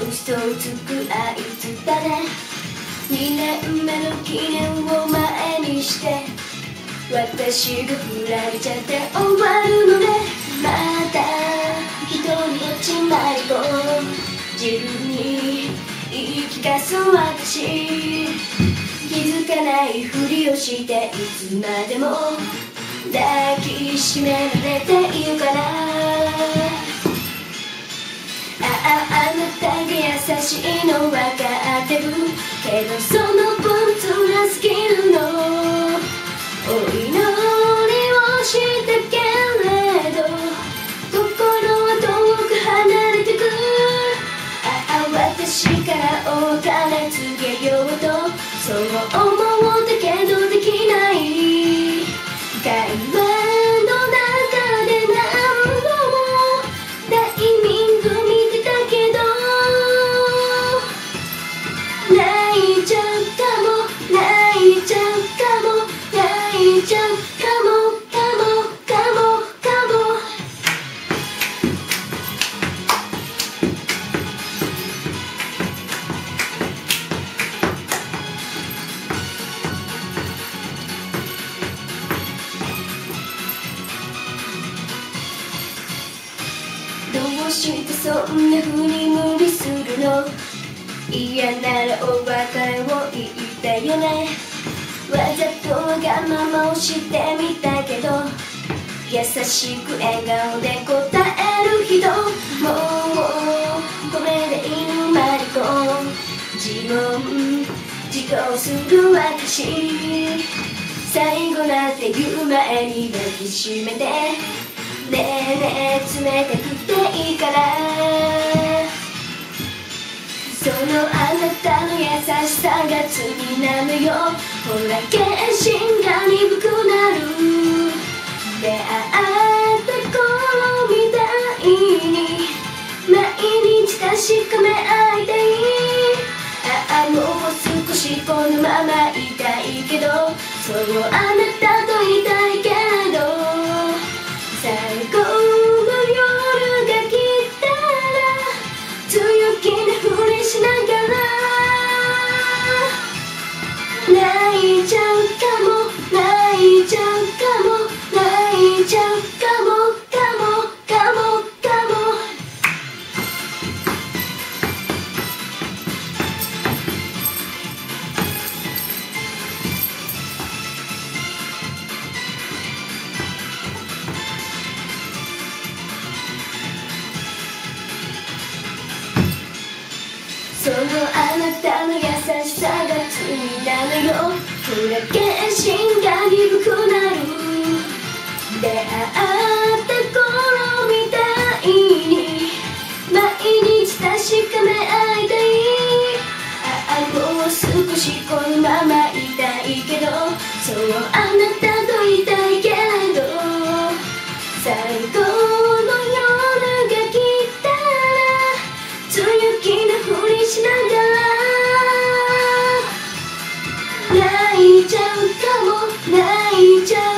嘘をつくあいつだね。2年目の記念を前にして私が振られちゃって終わるのね。また一人落ちまいこ自分に言い聞かす私。気づかないふりをしていつまでも抱きしめられているからあなたが優しいの分かってるけどその分辛すぎるのお祈りをしたけれど心は遠く離れてく。ああ私からお別れ告げようと。そう思っしてそんな風に無理するの。嫌ならお別れを言ったよね。わざとわがままをしてみたけど。優しく笑顔で答える人。もうこれでいいのマリコ自問自答する私。最後なんて言う前に抱きしめて。ねえねえ冷たくていいかあなたの優しさが罪なのよほら決心が鈍くなる出会った頃みたいに毎日確かめ合いたいああもう少しこのままいたいけどそうあなたといたが罪なの。よほら決心がちゃうかも泣いちゃう